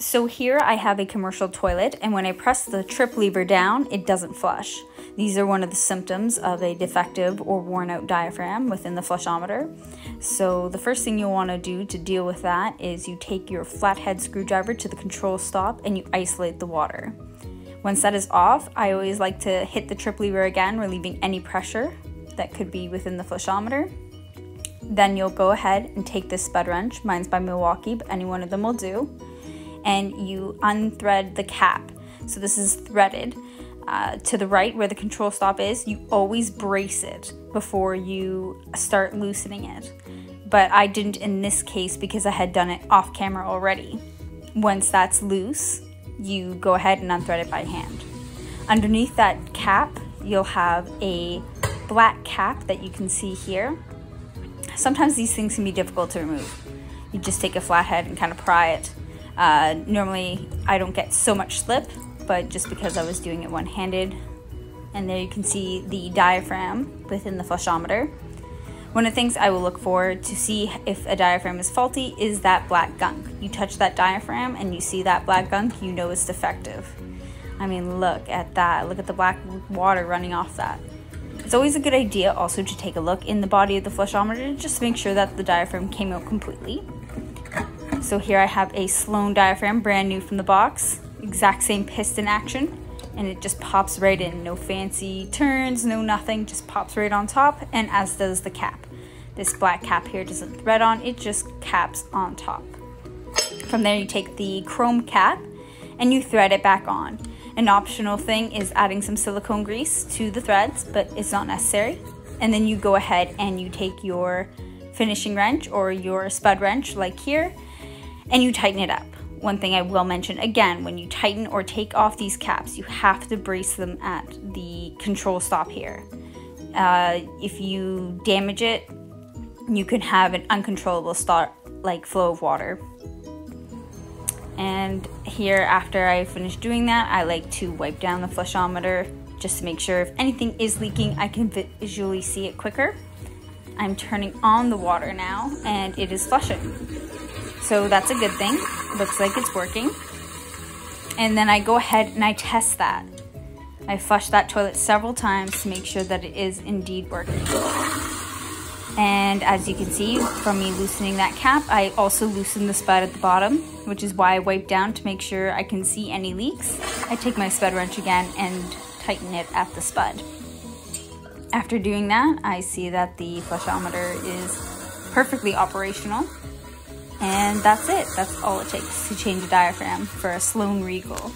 So here I have a commercial toilet and when I press the trip lever down, it doesn't flush. These are one of the symptoms of a defective or worn out diaphragm within the flushometer. So the first thing you'll want to do to deal with that is you take your flathead screwdriver to the control stop and you isolate the water. Once that is off, I always like to hit the trip lever again, relieving any pressure that could be within the flushometer. Then you'll go ahead and take this spud wrench, mine's by Milwaukee, but any one of them will do and you unthread the cap. So this is threaded. Uh, to the right where the control stop is, you always brace it before you start loosening it. But I didn't in this case because I had done it off camera already. Once that's loose, you go ahead and unthread it by hand. Underneath that cap, you'll have a black cap that you can see here. Sometimes these things can be difficult to remove. You just take a flathead and kind of pry it uh, normally I don't get so much slip, but just because I was doing it one-handed. And there you can see the diaphragm within the flushometer. One of the things I will look for to see if a diaphragm is faulty is that black gunk. You touch that diaphragm and you see that black gunk, you know it's defective. I mean, look at that. Look at the black water running off that. It's always a good idea also to take a look in the body of the flushometer just to make sure that the diaphragm came out completely. So here I have a Sloan diaphragm, brand new from the box. Exact same piston action. And it just pops right in. No fancy turns, no nothing. Just pops right on top. And as does the cap. This black cap here doesn't thread on. It just caps on top. From there you take the chrome cap and you thread it back on. An optional thing is adding some silicone grease to the threads, but it's not necessary. And then you go ahead and you take your finishing wrench or your spud wrench like here and you tighten it up. One thing I will mention again, when you tighten or take off these caps, you have to brace them at the control stop here. Uh, if you damage it, you can have an uncontrollable start like flow of water. And here, after I finish doing that, I like to wipe down the flushometer just to make sure if anything is leaking, I can visually see it quicker. I'm turning on the water now and it is flushing. So that's a good thing. Looks like it's working. And then I go ahead and I test that. I flush that toilet several times to make sure that it is indeed working. And as you can see from me loosening that cap, I also loosen the spud at the bottom, which is why I wipe down to make sure I can see any leaks. I take my spud wrench again and tighten it at the spud. After doing that, I see that the flushometer is perfectly operational. And that's it. That's all it takes to change a diaphragm for a Sloan Regal.